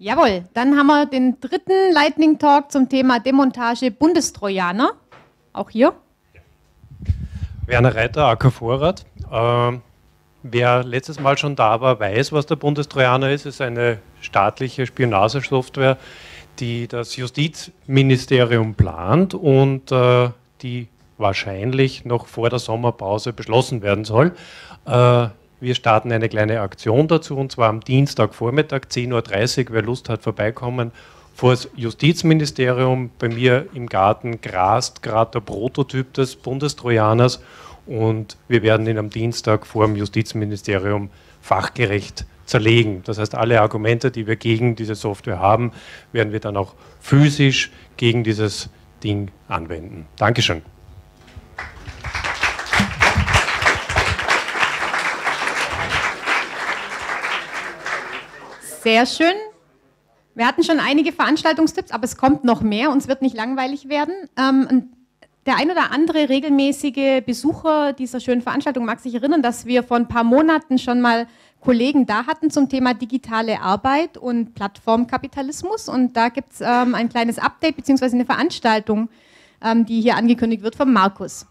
Jawohl, dann haben wir den dritten Lightning Talk zum Thema Demontage Bundestrojaner. Auch hier. Werner Reiter, AK Vorrat. Ähm, wer letztes Mal schon da war, weiß, was der Bundestrojaner ist. Es ist eine staatliche Spionagesoftware, die das Justizministerium plant und äh, die wahrscheinlich noch vor der Sommerpause beschlossen werden soll. Äh, wir starten eine kleine Aktion dazu und zwar am Dienstagvormittag 10.30 Uhr. Wer Lust hat, vorbeikommen. Vor das Justizministerium bei mir im Garten grast gerade der Prototyp des Bundestrojaners und wir werden ihn am Dienstag vor dem Justizministerium fachgerecht zerlegen. Das heißt, alle Argumente, die wir gegen diese Software haben, werden wir dann auch physisch gegen dieses Ding anwenden. Dankeschön. Sehr schön. Wir hatten schon einige Veranstaltungstipps, aber es kommt noch mehr. Uns wird nicht langweilig werden. Ähm, der ein oder andere regelmäßige Besucher dieser schönen Veranstaltung mag sich erinnern, dass wir vor ein paar Monaten schon mal Kollegen da hatten zum Thema digitale Arbeit und Plattformkapitalismus. Und da gibt es ähm, ein kleines Update bzw. eine Veranstaltung, ähm, die hier angekündigt wird von Markus.